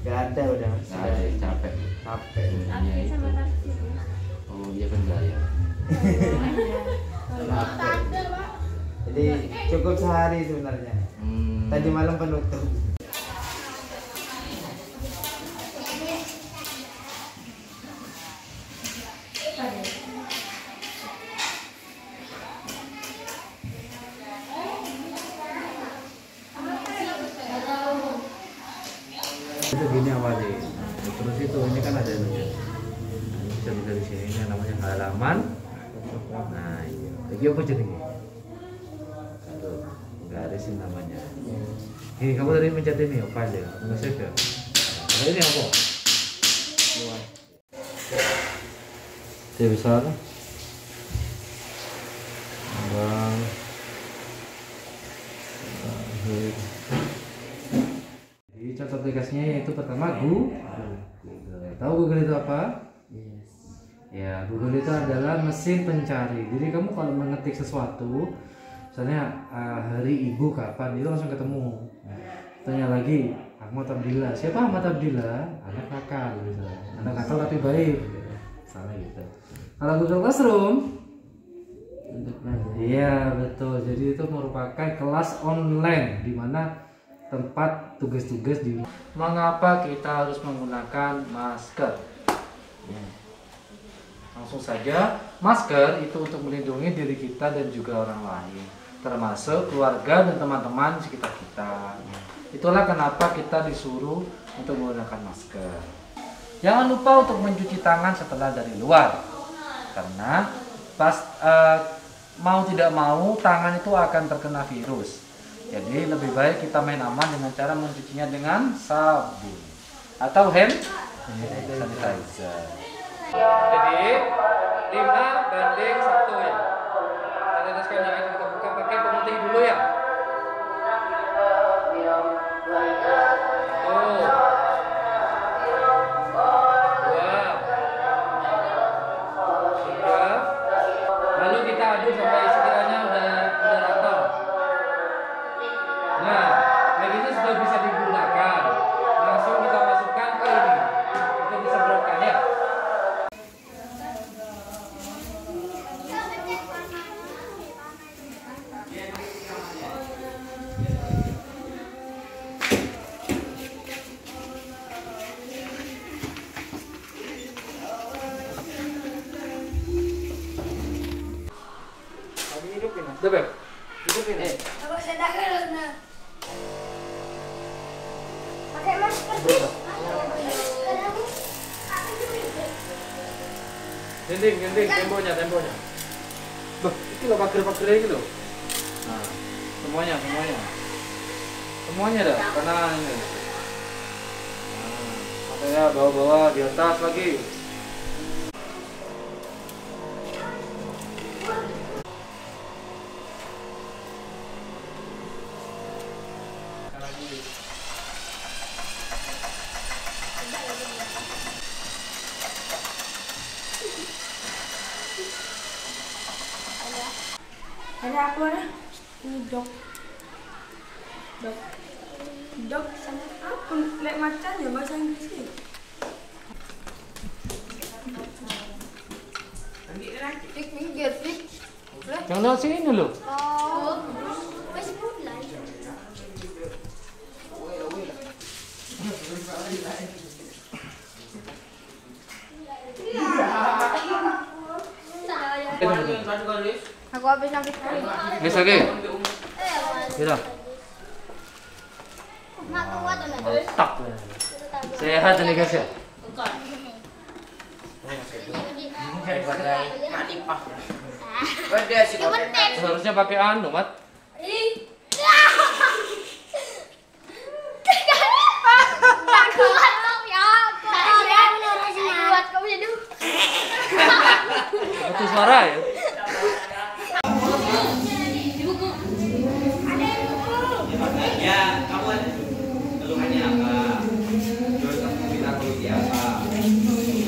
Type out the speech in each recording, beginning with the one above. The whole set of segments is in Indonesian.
Gak ada udah. Nah, ada yang capek. Capek. Iya itu. Oh iya kan gaya. Capek. Jadi cukup sehari sebenarnya. Hmm. Tadi malam penutup. Itu gini awalnya terus itu ini kan ada ini bisa bisa di sini ini namanya halaman. Nah iya. Lagi apa jadinya tuh garis ini namanya. Ini kamu tadi mencet ini apa aja nggak save ya? Nah, ini apa? Tidak bisa lah bang Akhir. Contoh aplikasinya yaitu pertama Google. Tahu Google itu apa? Ya, Google itu adalah mesin pencari. Jadi kamu kalau mengetik sesuatu, misalnya ah, hari ibu kapan, itu langsung ketemu. Tanya lagi, Ahmad Abdillah. Siapa Ahmad Abdillah? Anak nakal, gitu. Anak nakal tapi baik. Salah gitu. Kalau Google Classroom, Iya betul. Jadi itu merupakan kelas online di mana tempat tugas-tugas di. Mengapa kita harus menggunakan masker? Ya. Langsung saja, masker itu untuk melindungi diri kita dan juga orang lain, termasuk keluarga dan teman-teman sekitar kita. Itulah kenapa kita disuruh untuk menggunakan masker. Jangan lupa untuk mencuci tangan setelah dari luar, karena pas eh, mau tidak mau tangan itu akan terkena virus. Jadi lebih baik kita main aman dengan cara mencucinya dengan sabun atau hand sanitizer. Jadi 5 banding 1 ya. Kita Hidupin. Udah, Beb. Hidupin. Eh. Karena pakai masker. Karena. Dinding, dinding, tembonya, tembonya. Bah, itu loh pagar-pagar ini loh. Nah, semuanya, semuanya. Semuanya dah, kanan ini. Nah, makanya bawa-bawa di atas lagi. Ada aku ada ini dok. Dok. Dok sama apa? Lihat macan ya bahasa Inggris ni. Fik minggir, Fik. Jangan lewat sini loh. Oh. Masih mulai. Aku habis sakit kali. Wis oke. Kira. Tak. Sehat ini guys ya. Seharusnya pakai anu, Mat. Satu suara ya. Ya, kamu ada keluhannya apa? Terus kamu minta solusi apa? Itu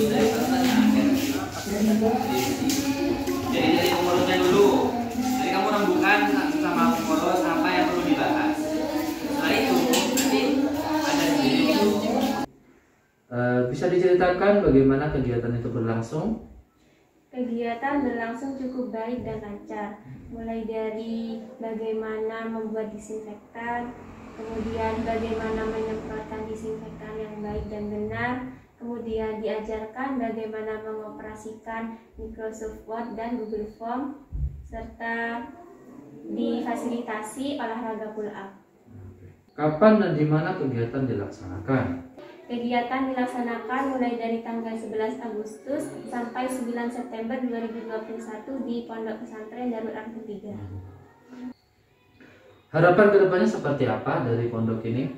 dari katanya ada. Jadi dari pengurusnya dulu. Jadi kamu rembukan sama pengurus apa yang perlu dibahas. Setelah itu nanti ada di itu. Eh, bisa diceritakan bagaimana kegiatan itu berlangsung? Kegiatan berlangsung cukup baik dan lancar, mulai dari bagaimana membuat disinfektan, kemudian bagaimana menyemprotkan disinfektan yang baik dan benar, kemudian diajarkan bagaimana mengoperasikan Microsoft Word dan Google Form, serta difasilitasi olahraga pull up. Kapan dan di mana kegiatan dilaksanakan? Kegiatan dilaksanakan mulai dari tanggal 11 Agustus sampai 9 September 2021 di Pondok Pesantren Darul Arqam 3. Harapan ke depannya seperti apa dari pondok ini?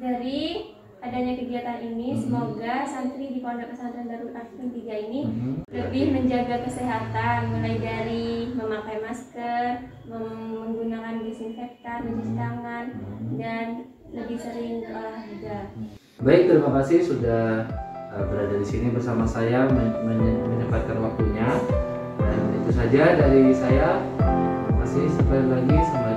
Dari adanya kegiatan ini, Mhm. semoga santri di Pondok Pesantren Darul Arqam 3 ini Mhm. lebih menjaga kesehatan, mulai dari memakai masker, menggunakan disinfektan, mencuci tangan, dan lebih sering olahraga. Baik, terima kasih sudah uh, berada di sini bersama saya men- men- menyempatkan waktunya. Dan itu saja dari saya. Terima kasih sekali lagi. Selamat